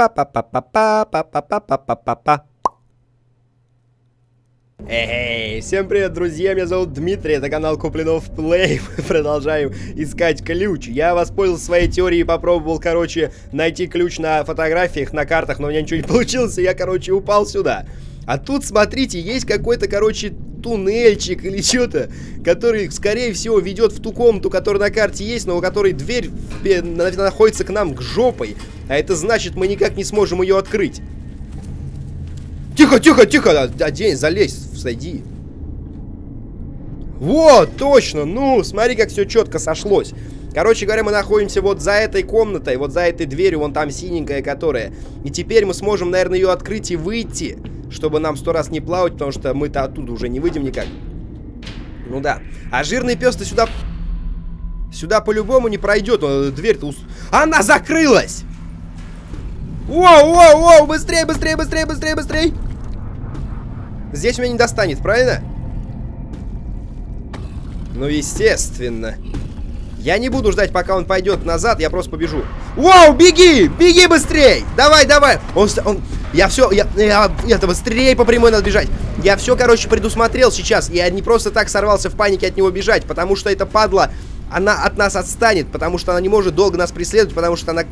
Па-па-па-па-па-па-па-па-па-па. Эй, всем привет, друзья, меня зовут Дмитрий, это канал Куплинов Плей, мы продолжаем искать ключ. Я воспользовался своей теорией и попробовал, короче, найти ключ на фотографиях, на картах, но у меня ничего не получилось, и я, короче, упал сюда. А тут, смотрите, есть какой-то, короче, туннельчик или что-то, который, скорее всего, ведет в ту комнату, которая на карте есть, но у которой дверь находится к нам к жопой. А это значит, мы никак не сможем ее открыть. Тихо, тихо, тихо! Одень, залезь, сойди. Вот, точно, ну, смотри, как все четко сошлось. Короче говоря, мы находимся вот за этой комнатой, вот за этой дверью, вон там синенькая которая. И теперь мы сможем, наверное, ее открыть и выйти, чтобы нам сто раз не плавать, потому что мы-то оттуда уже не выйдем никак. Ну да. А жирный пес-то сюда... Сюда по-любому не пройдет. Дверь-то... Ус... Она закрылась! Воу, воу, воу, быстрее, быстрее, быстрее, быстрее, быстрее! Здесь меня не достанет, правильно? Ну, естественно. Я не буду ждать, пока он пойдет назад, я просто побежу. Вау, беги! Беги быстрей! Давай, давай! Он, он, я все, я, я, это быстрее по прямой надо бежать. Я все, короче, предусмотрел сейчас. Я не просто так сорвался в панике от него бежать, потому что эта падла, она от нас отстанет, потому что она не может долго нас преследовать, потому что она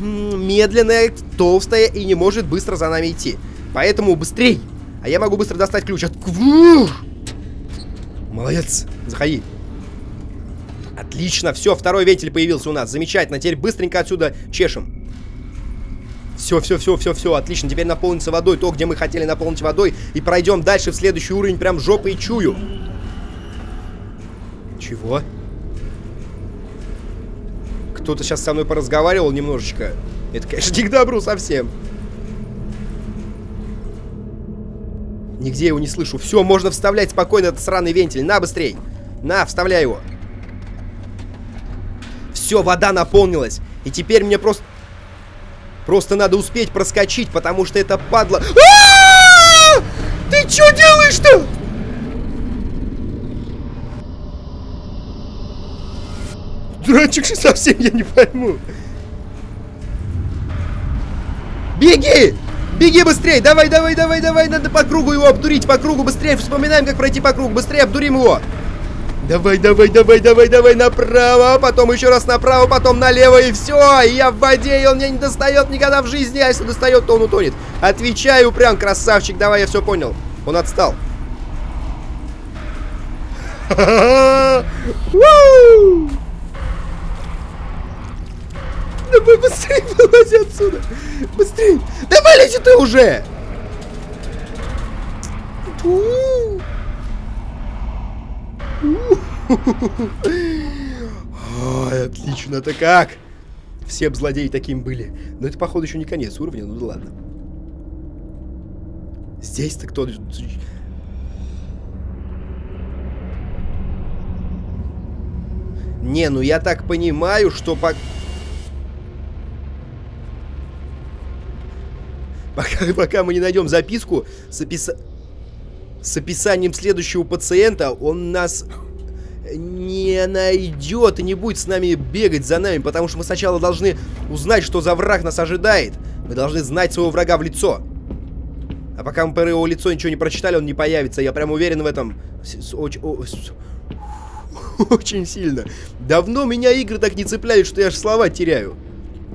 медленная, толстая и не может быстро за нами идти. Поэтому быстрей! А я могу быстро достать ключ. От... Молодец. Заходи. Отлично, все, второй вентиль появился у нас. Замечательно. Теперь быстренько отсюда чешем. Все, все, все, все, все, отлично. Теперь наполнится водой то, где мы хотели наполнить водой. И пройдем дальше в следующий уровень, прям жопой чую. Чего? Кто-то сейчас со мной поразговаривал немножечко. Это, конечно, не к добру совсем. Нигде его не слышу. Все, можно вставлять спокойно этот сраный вентиль. На, быстрей. На, вставляй его. Все, вода наполнилась. И теперь мне просто... Просто надо успеть проскочить, потому что это падла... А! Ты что делаешь-то? Дурачок совсем я не пойму. Беги! Беги быстрее! Давай, давай, давай, давай! Надо по кругу его обдурить, по кругу быстрее! Вспоминаем, как пройти по кругу! Быстрее обдурим его! Давай, давай, давай, давай, давай, направо, потом еще раз направо, потом налево, и все, я в воде, и он меня не достает никогда в жизни, а если достает, то он утонет. Отвечаю прям, красавчик, давай, я все понял. Он отстал. Давай быстрее вылази отсюда. Быстрее. Да вылези ты уже. Ой, отлично, это как? Все б злодеи таким были. Но это, походу, еще не конец уровня, ну да ладно. Здесь-то кто... Не, ну я так понимаю, что по... Пока, пока мы не найдем записку с, опис... с описанием следующего пациента, он нас не найдет и не будет с нами бегать за нами, потому что мы сначала должны узнать, что за враг нас ожидает. Мы должны знать своего врага в лицо. А пока мы про его лицо ничего не прочитали, он не появится. Я прям уверен в этом. Очень, сильно. Давно меня игры так не цепляют, что я аж слова теряю.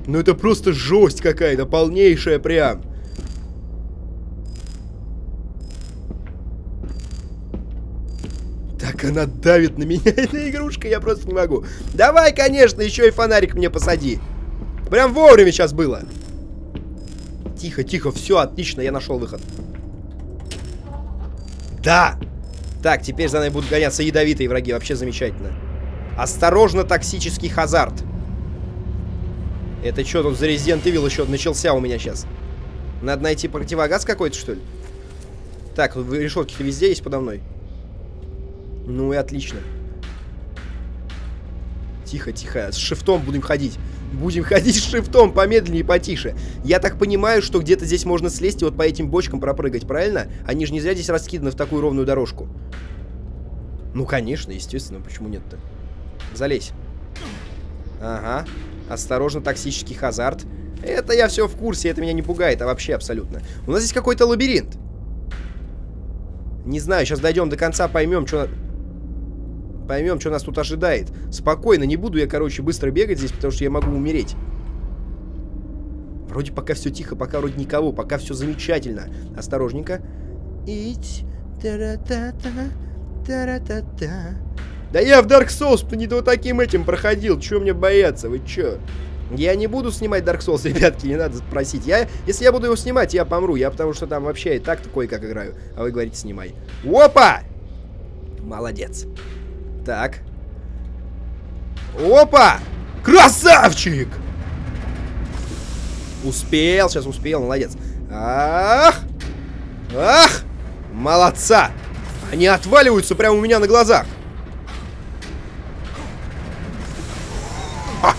Ну это просто жесть какая-то, полнейшая прям. Так она давит на меня, эта игрушка, я просто не могу. Давай, конечно, еще и фонарик мне посади. Прям вовремя сейчас было. Тихо, тихо, все, отлично, я нашел выход. Да! Так, теперь за нами будут гоняться ядовитые враги, вообще замечательно. Осторожно, токсический хазард. Это что тут за Resident Evil еще начался у меня сейчас? Надо найти противогаз какой-то, что ли? Так, решетки везде есть подо мной. Ну и отлично. Тихо, тихо. С шифтом будем ходить. Будем ходить с шифтом помедленнее и потише. Я так понимаю, что где-то здесь можно слезть и вот по этим бочкам пропрыгать, правильно? Они же не зря здесь раскиданы в такую ровную дорожку. Ну, конечно, естественно. Почему нет-то? Залезь. Ага. Осторожно, токсический хазард. Это я все в курсе, это меня не пугает, а вообще абсолютно. У нас здесь какой-то лабиринт. Не знаю, сейчас дойдем до конца, поймем, что... Поймем, что нас тут ожидает. Спокойно, не буду я, короче, быстро бегать здесь, потому что я могу умереть. Вроде пока все тихо, пока вроде никого, пока все замечательно. Осторожненько. Да я в Dark Souls не то таким этим проходил. Чего мне бояться? Вы чё? Я не буду снимать Dark Souls, ребятки, не надо просить. Я, если я буду его снимать, я помру. Я потому что там вообще и так такой, как играю. А вы говорите, снимай. Опа! Молодец. Так. Опа! Красавчик! Успел, сейчас успел, молодец. Ах! Ах! Молодца! Они отваливаются прямо у меня на глазах. А!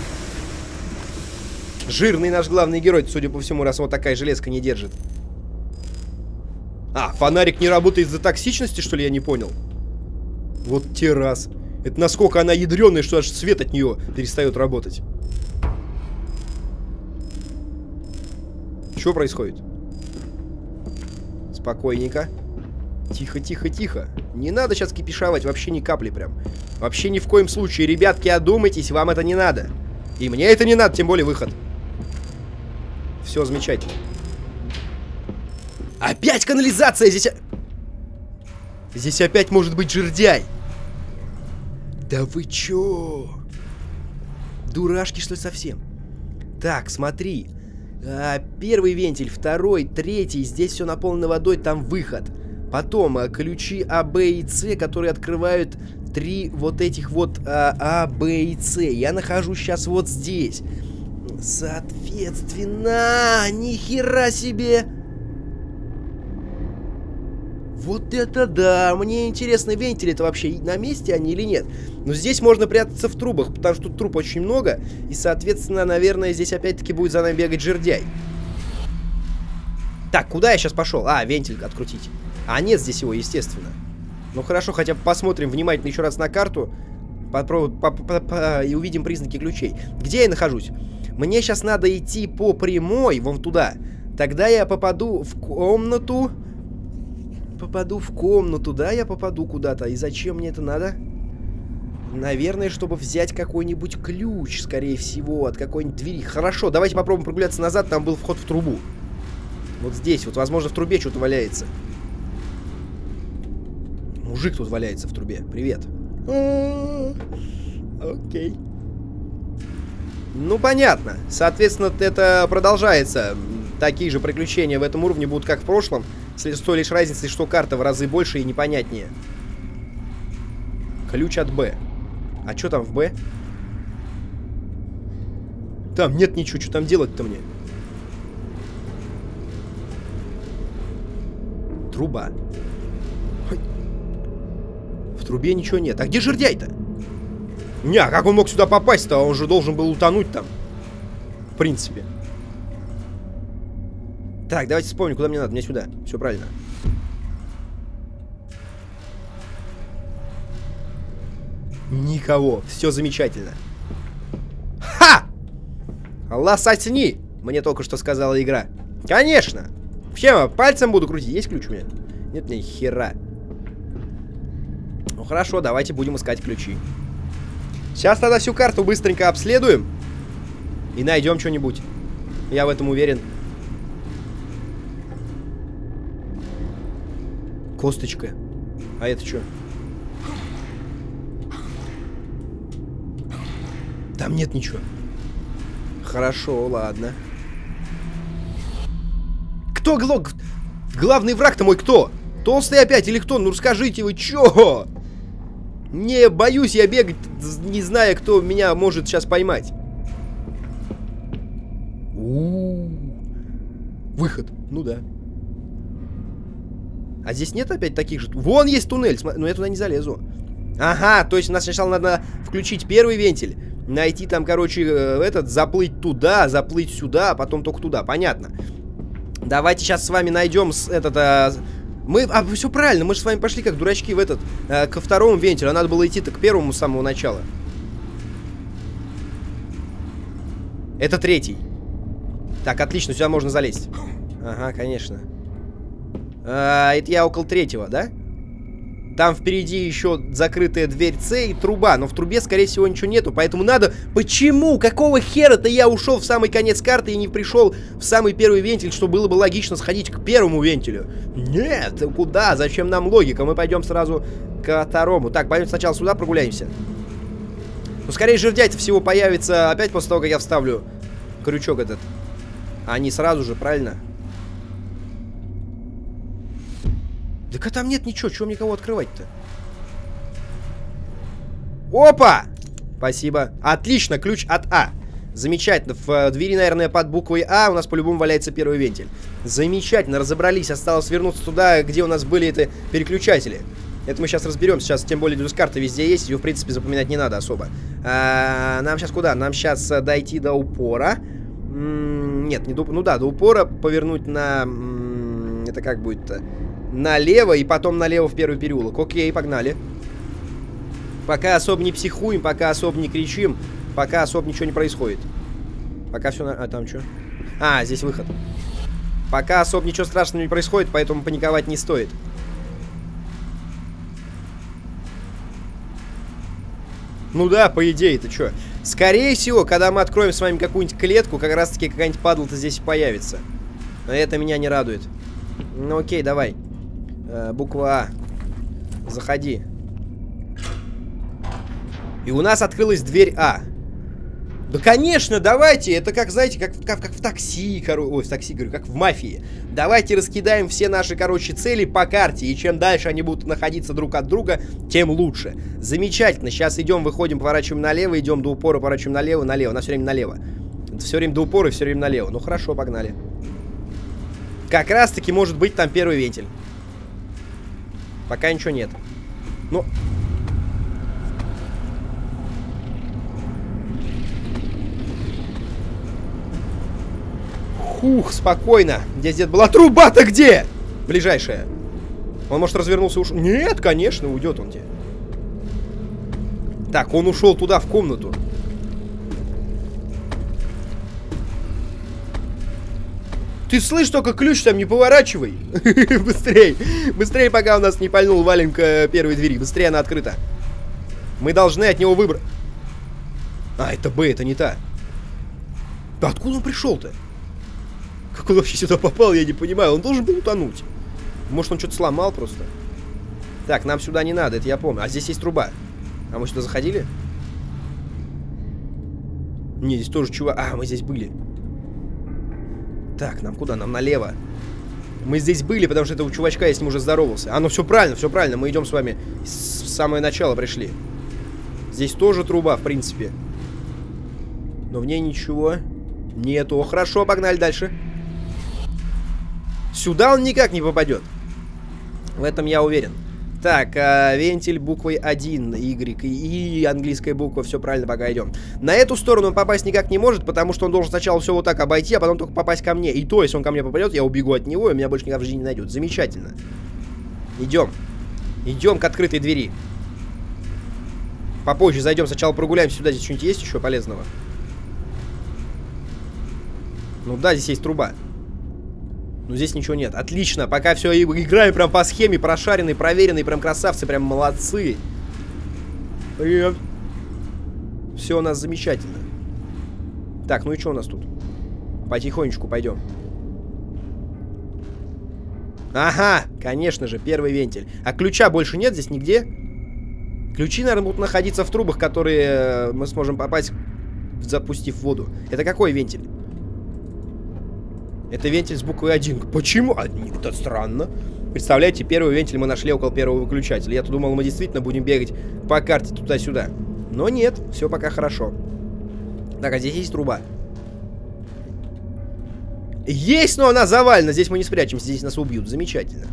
Жирный наш главный герой, судя по всему, раз вот такая железка не держит. А, фонарик не работает из-за токсичности, что ли, я не понял? Вот те раз. Это насколько она ядреная, что аж свет от нее перестает работать. Что происходит? Спокойненько. Тихо, тихо, тихо. Не надо сейчас кипишовать, вообще ни капли прям. Вообще ни в коем случае. Ребятки, одумайтесь, вам это не надо. И мне это не надо, тем более выход. Все замечательно. Опять канализация здесь... Здесь опять может быть жердяй. Да вы чё? Дурашки, что ли, совсем? Так, смотри. А, первый вентиль, второй, третий. Здесь все наполнено водой, там выход. Потом а, ключи А, Б и С, которые открывают три вот этих вот а, а, Б и С. Я нахожусь сейчас вот здесь. Соответственно, нихера себе! Вот это да! Мне интересно, вентили это вообще на месте они или нет. Но здесь можно прятаться в трубах, потому что тут труб очень много. И, соответственно, наверное, здесь опять-таки будет за нами бегать жердяй. Так, куда я сейчас пошел? А, вентиль открутить. А нет здесь его, естественно. Ну хорошо, хотя бы посмотрим внимательно еще раз на карту. Попробуем, по -по -по и увидим признаки ключей. Где я нахожусь? Мне сейчас надо идти по прямой, вон туда. Тогда я попаду в комнату попаду в комнату, да, я попаду куда-то. И зачем мне это надо? Наверное, чтобы взять какой-нибудь ключ, скорее всего, от какой-нибудь двери. Хорошо, давайте попробуем прогуляться назад, там был вход в трубу. Вот здесь, вот, возможно, в трубе что-то валяется. Мужик тут валяется в трубе. Привет. Окей. Ну, понятно. Соответственно, это продолжается. Такие же приключения в этом уровне будут, как в прошлом. С той лишь разницей, что карта в разы больше и непонятнее. Ключ от Б. А что там в Б? Там нет ничего, что там делать-то мне? Труба. В трубе ничего нет. А где жердяй-то? Не, а как он мог сюда попасть-то? Он же должен был утонуть там. В принципе. Так, давайте вспомним, куда мне надо. Мне сюда. Все правильно. Никого. Все замечательно. Ха! Лосатни! Мне только что сказала игра. Конечно! Чем пальцем буду крутить? Есть ключ у меня? Нет, ни хера. Ну хорошо, давайте будем искать ключи. Сейчас тогда всю карту быстренько обследуем. И найдем что-нибудь. Я в этом уверен. Косточка. А это что? Там нет ничего. Хорошо, ладно. Кто глог? Главный враг-то мой кто? Толстый опять или кто? Ну расскажите вы, чё? Не боюсь я бегать, не зная, кто меня может сейчас поймать. У -у -у. Выход. Ну да. А здесь нет опять таких же... Вон есть туннель, но я туда не залезу. Ага, то есть у нас сначала надо включить первый вентиль, найти там, короче, э, этот, заплыть туда, заплыть сюда, а потом только туда. Понятно. Давайте сейчас с вами найдем с, этот... А, мы... А, все правильно, мы же с вами пошли как дурачки в этот... А, ко второму вентилю, а надо было идти-то к первому с самого начала. Это третий. Так, отлично, сюда можно залезть. Ага, конечно. А, это я около третьего, да? Там впереди еще закрытая дверь С и труба, но в трубе, скорее всего, ничего нету, поэтому надо... Почему? Какого хера-то я ушел в самый конец карты и не пришел в самый первый вентиль, что было бы логично сходить к первому вентилю? Нет, куда? Зачем нам логика? Мы пойдем сразу к второму. Так, пойдем сначала сюда прогуляемся. Ну, скорее жердяй всего появится опять после того, как я вставлю крючок этот. А не сразу же, правильно? Так а там нет ничего, чего мне кого открывать-то? Опа! Спасибо. Отлично, ключ от А. Замечательно. В э, двери, наверное, под буквой А у нас по-любому валяется первый вентиль. Замечательно, разобрались. Осталось вернуться туда, где у нас были это переключатели. Это мы сейчас разберем. Сейчас, тем более, карта везде есть. Ее, в принципе, запоминать не надо особо. А, нам сейчас куда? Нам сейчас э, дойти до упора. М -м нет, не до... Ну да, до упора повернуть на... это как будет-то? Налево и потом налево в первый переулок. Окей, погнали. Пока особо не психуем, пока особо не кричим, пока особо ничего не происходит. Пока все... А, там что? А, здесь выход. Пока особо ничего страшного не происходит, поэтому паниковать не стоит. Ну да, по идее, это что? Скорее всего, когда мы откроем с вами какую-нибудь клетку, как раз-таки какая-нибудь падла-то здесь появится. Но это меня не радует. Ну окей, давай. Э, буква А. Заходи. И у нас открылась дверь А. Да, конечно, давайте. Это как, знаете, как, как, как в такси, короче. Ой, в такси, говорю, как в мафии. Давайте раскидаем все наши, короче, цели по карте. И чем дальше они будут находиться друг от друга, тем лучше. Замечательно. Сейчас идем, выходим, поворачиваем налево, идем до упора, поворачиваем налево, налево. У нас все время налево. Все время до упора и все время налево. Ну хорошо, погнали. Как раз таки может быть там первый вентиль. Пока ничего нет. Ну... Хух, спокойно. Здесь где была труба-то где? Ближайшая. Он, может, развернулся и ушел? Нет, конечно, уйдет он где. Так, он ушел туда, в комнату. Ты слышишь, только ключ там не поворачивай. Быстрей. Быстрее, пока у нас не пальнул, валим к первой двери. Быстрее, она открыта. Мы должны от него выбрать. А, это Б, это не та. Да откуда он пришел-то? Как он вообще сюда попал, я не понимаю. Он должен был утонуть. Может, он что-то сломал просто. Так, нам сюда не надо, это я помню. А здесь есть труба. А мы сюда заходили? Не, здесь тоже чувак. А, мы здесь были. Так, нам куда? Нам налево. Мы здесь были, потому что этого чувачка я с ним уже здоровался. А, ну все правильно, все правильно. Мы идем с вами с самого начала пришли. Здесь тоже труба, в принципе. Но в ней ничего нету. Хорошо, погнали дальше. Сюда он никак не попадет. В этом я уверен. Так, э, вентиль буквой 1, Y и, и английская буква, все правильно, пока идем. На эту сторону он попасть никак не может, потому что он должен сначала все вот так обойти, а потом только попасть ко мне. И то, если он ко мне попадет, я убегу от него, и меня больше никогда в жизни не найдет. Замечательно. Идем. Идем к открытой двери. Попозже зайдем, сначала прогуляемся сюда, здесь что-нибудь есть еще полезного? Ну да, здесь есть труба. Но здесь ничего нет. Отлично, пока все играем прям по схеме, прошаренный, проверенный, прям красавцы, прям молодцы. Привет. Все у нас замечательно. Так, ну и что у нас тут? Потихонечку пойдем. Ага, конечно же, первый вентиль. А ключа больше нет здесь нигде? Ключи, наверное, будут находиться в трубах, которые э, мы сможем попасть, запустив воду. Это какой вентиль? Это вентиль с буквой 1. Почему? А, это странно. Представляете, первый вентиль мы нашли около первого выключателя. Я-то думал, мы действительно будем бегать по карте туда-сюда. Но нет, все пока хорошо. Так, а здесь есть труба. Есть, но она завалена. Здесь мы не спрячемся, здесь нас убьют. Замечательно.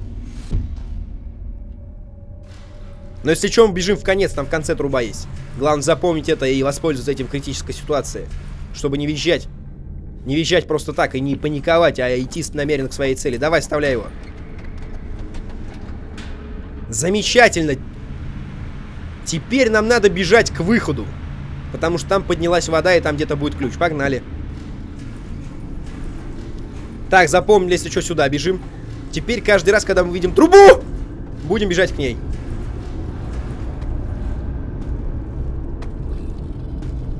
Но если мы бежим в конец, там в конце труба есть. Главное запомнить это и воспользоваться этим в критической ситуации. Чтобы не визжать. Не визжать просто так и не паниковать, а идти намеренно к своей цели. Давай, вставляй его. Замечательно. Теперь нам надо бежать к выходу. Потому что там поднялась вода, и там где-то будет ключ. Погнали. Так, запомнили, если что, сюда бежим. Теперь каждый раз, когда мы видим трубу, будем бежать к ней.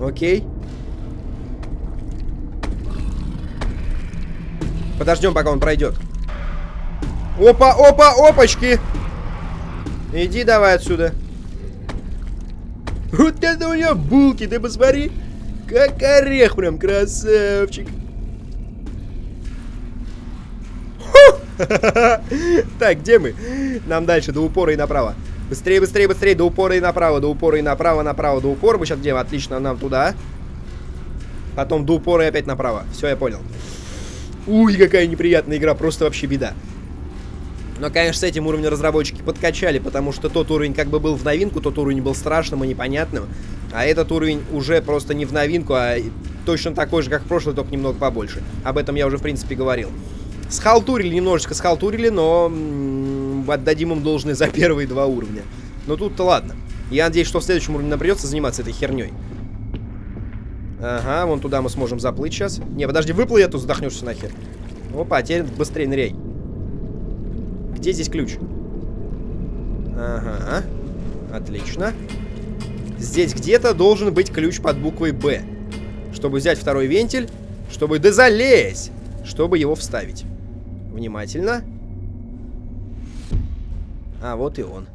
Окей. Подождем, пока он пройдет. Опа, опа, опачки! Иди давай отсюда. Вот это у него булки, ты посмотри. Как орех прям, красавчик. Так, где мы? Нам дальше, до упора и направо. Быстрее, быстрее, быстрее, до упора и направо, до упора и направо, направо, до упора. Мы сейчас где? Отлично, нам туда. Потом до упора и опять направо. Все, я понял. Уй, какая неприятная игра, просто вообще беда. Но, конечно, с этим уровнем разработчики подкачали, потому что тот уровень как бы был в новинку, тот уровень был страшным и непонятным. А этот уровень уже просто не в новинку, а точно такой же, как прошлый, только немного побольше. Об этом я уже, в принципе, говорил. Схалтурили, немножечко схалтурили, но отдадим им должное за первые два уровня. Но тут-то ладно. Я надеюсь, что в следующем уровне нам придется заниматься этой херней. Ага, вон туда мы сможем заплыть сейчас. Не, подожди, выплыли, а то задохнешься нахер. Опа, теперь быстрее ныряй. Где здесь ключ? Ага, отлично. Здесь где-то должен быть ключ под буквой «Б». Чтобы взять второй вентиль, чтобы... Да залезь! Чтобы его вставить. Внимательно. А, вот и он.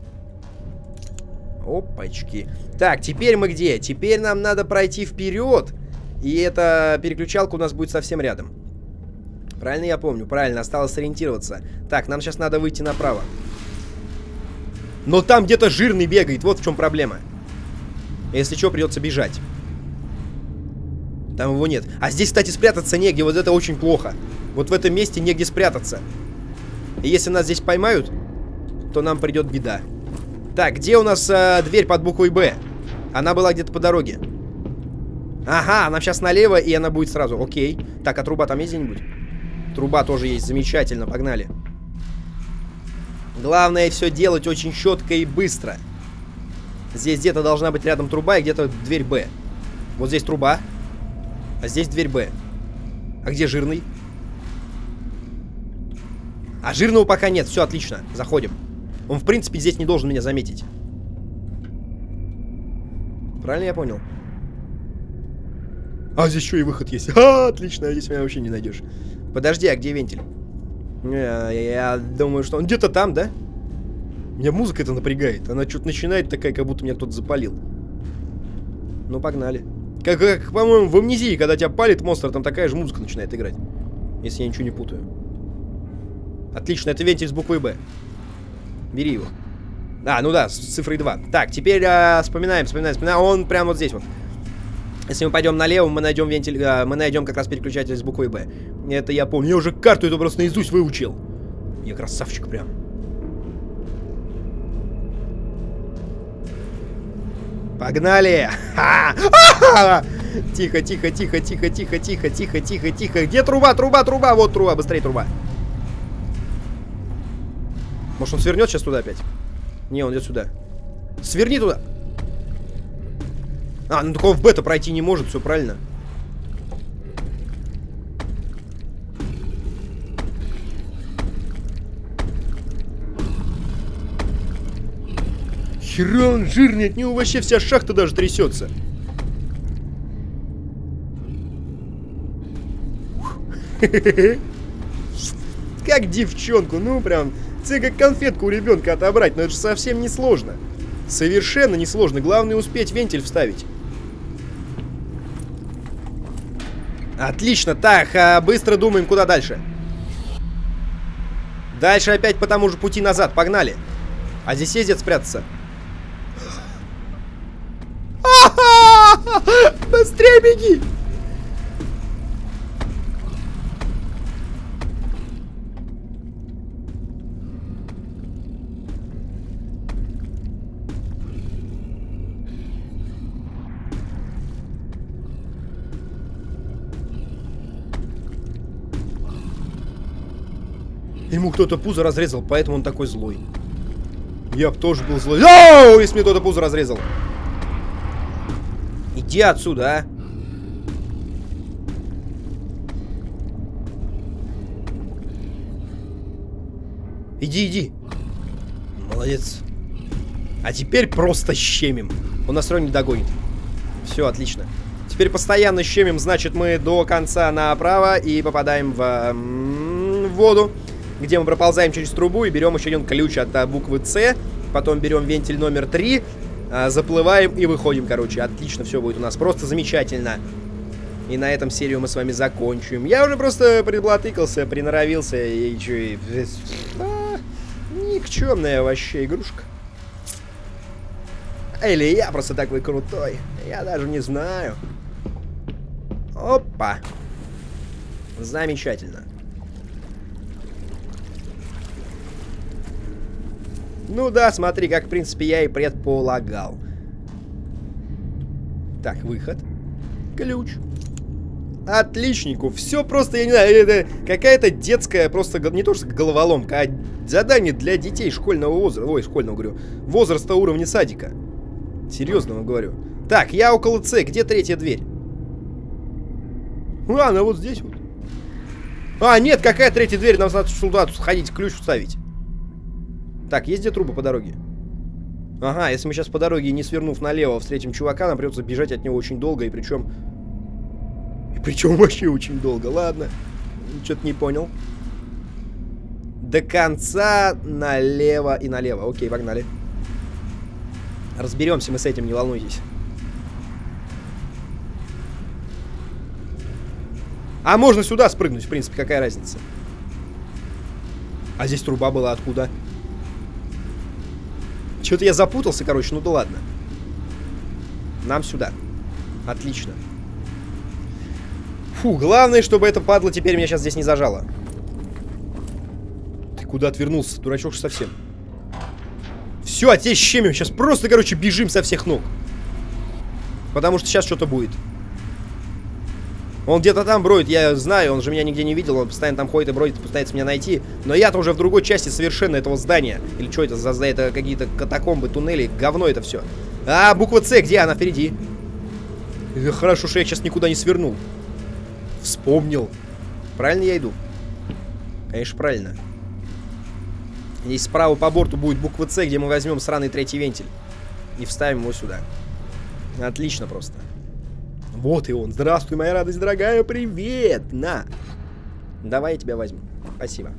Опачки. Так, теперь мы где? Теперь нам надо пройти вперед. И эта переключалка у нас будет совсем рядом. Правильно я помню? Правильно, осталось сориентироваться. Так, нам сейчас надо выйти направо. Но там где-то жирный бегает, вот в чем проблема. Если что, придется бежать. Там его нет. А здесь, кстати, спрятаться негде, вот это очень плохо. Вот в этом месте негде спрятаться. И если нас здесь поймают, то нам придет беда. Так, где у нас э, дверь под буквой «Б»? Она была где-то по дороге. Ага, она сейчас налево, и она будет сразу. Окей. Так, а труба там есть где-нибудь? Труба тоже есть. Замечательно, погнали. Главное все делать очень четко и быстро. Здесь где-то должна быть рядом труба и где-то дверь «Б». Вот здесь труба. А здесь дверь «Б». А где жирный? А жирного пока нет. Все, отлично. Заходим. Он, в принципе, здесь не должен меня заметить. Правильно я понял? А, здесь еще и выход есть. А, отлично, здесь меня вообще не найдешь. Подожди, а где вентиль? Я, я думаю, что он где-то там, да? Меня музыка это напрягает. Она что-то начинает такая, как будто меня кто-то запалил. Ну, погнали. Как, как по-моему, в амнезии, когда тебя палит монстр, там такая же музыка начинает играть. Если я ничего не путаю. Отлично, это вентиль с буквой «Б». Бери его. А, ну да, с цифрой 2. Так, теперь а, вспоминаем, вспоминаем, вспоминаем. Он прямо вот здесь вот. Если мы пойдем налево, мы найдем вентиль, а, мы найдем как раз переключатель с буквой «Б». Это я помню. Я уже карту эту просто наизусть выучил. Я красавчик прям. Погнали! Тихо, тихо, тихо, тихо, тихо, тихо, тихо, тихо, тихо. Где труба, труба, труба? Вот труба, быстрее труба. Может, он свернет сейчас туда опять? Не, он идет сюда. Сверни туда. А, ну такого в бета пройти не может, все правильно. Хера он жирный, от него вообще вся шахта даже трясется. Как девчонку, ну прям это как конфетку у ребенка отобрать, но это же совсем не сложно. Совершенно не сложно. Главное успеть вентиль вставить. Отлично. Так, а быстро думаем, куда дальше. Дальше опять по тому же пути назад. Погнали. А здесь ездят спрятаться. Быстрее беги! Ему кто-то пузо разрезал, поэтому он такой злой. Я бы тоже был злой. Оу, если мне кто-то пузо разрезал. Иди отсюда, а. Иди, иди. Молодец. А теперь просто щемим. Он нас равно не догонит. Все, отлично. Теперь постоянно щемим, значит, мы до конца направо и попадаем в, в воду, где мы проползаем через трубу и берем еще один ключ от а, буквы С. Потом берем вентиль номер 3, а, заплываем и выходим, короче. Отлично все будет у нас, просто замечательно. И на этом серию мы с вами закончим. Я уже просто приблатыкался, приноровился и что, и... А, никчемная вообще игрушка. Или я просто такой крутой. Я даже не знаю. Опа. Замечательно. Ну да, смотри, как, в принципе, я и предполагал. Так, выход. Ключ. Отличнику. Все просто, я не знаю, это какая-то детская, просто не то что головоломка, а задание для детей школьного возраста. Ой, школьного, говорю. Возраста уровня садика. Серьезно вам говорю. Так, я около С. Где третья дверь? А, она вот здесь вот. А, нет, какая третья дверь? Нам надо сюда сходить, ключ вставить. Так, есть где трубы по дороге? Ага, если мы сейчас по дороге, не свернув налево, встретим чувака, нам придется бежать от него очень долго, и причем... И причем вообще очень долго, ладно. Что-то не понял. До конца налево и налево. Окей, погнали. Разберемся мы с этим, не волнуйтесь. А можно сюда спрыгнуть, в принципе, какая разница? А здесь труба была откуда? Что-то я запутался, короче, ну да ладно. Нам сюда. Отлично. Фу, главное, чтобы это падло теперь меня сейчас здесь не зажало. Ты куда отвернулся, дурачок совсем? Все, а те щемим. Сейчас просто, короче, бежим со всех ног. Потому что сейчас что-то будет. Он где-то там бродит, я знаю, он же меня нигде не видел, он постоянно там ходит и бродит, пытается меня найти. Но я-то уже в другой части совершенно этого здания. Или что это за это какие-то катакомбы, туннели, говно это все. А, буква С, где она? Впереди. Хорошо, что я сейчас никуда не свернул. Вспомнил. Правильно я иду? Конечно, правильно. Здесь справа по борту будет буква С, где мы возьмем сраный третий вентиль. И вставим его сюда. Отлично просто. Вот и он. Здравствуй, моя радость, дорогая. Привет. На. Давай я тебя возьму. Спасибо.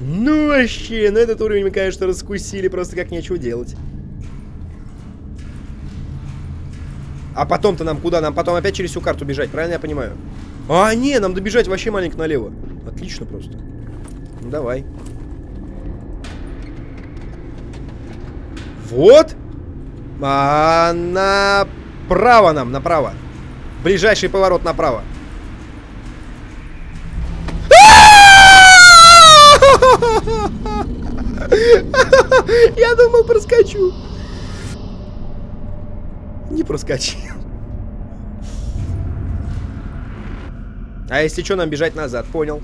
Ну вообще, на этот уровень конечно, раскусили, просто как нечего делать. А потом-то нам куда? Нам потом опять через всю карту бежать, правильно я понимаю? А, не, нам добежать вообще маленько налево. Отлично просто. Ну, давай. Вот. А на Право нам, направо. Ближайший поворот направо. Я думал, проскочу. Не проскочил. А если что, нам бежать назад, понял.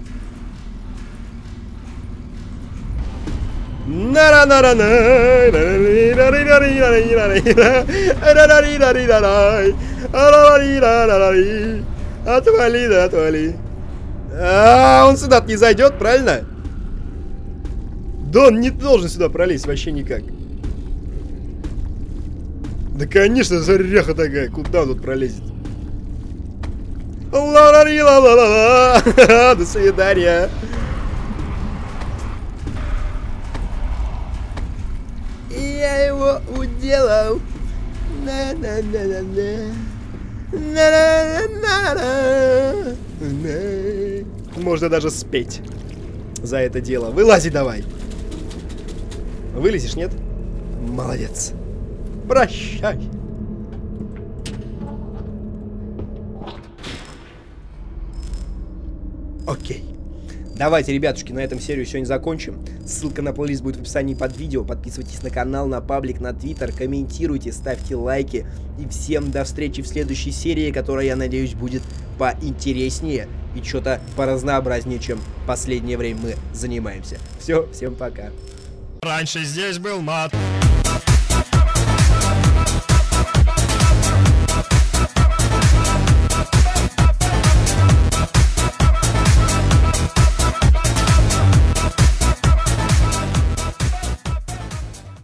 Отвали, да, отвали. А, он сюда не зайдет, правильно? Да он не должен сюда пролезть вообще никак. Да, конечно, заряха такая. Куда он тут пролезет? Ла-ла-ла-ла-ла-ла. До свидания. я На -на -на -на -на. На -на -на -на -на. Можно даже спеть за это дело. Вылази давай. Вылезешь, нет? Молодец. Прощай. Окей. Давайте, ребятушки, на этом серию сегодня закончим. Ссылка на плейлист будет в описании под видео. Подписывайтесь на канал, на паблик, на твиттер, комментируйте, ставьте лайки. И всем до встречи в следующей серии, которая, я надеюсь, будет поинтереснее и что-то поразнообразнее, чем последнее время мы занимаемся. Все, всем пока. Раньше здесь был мат.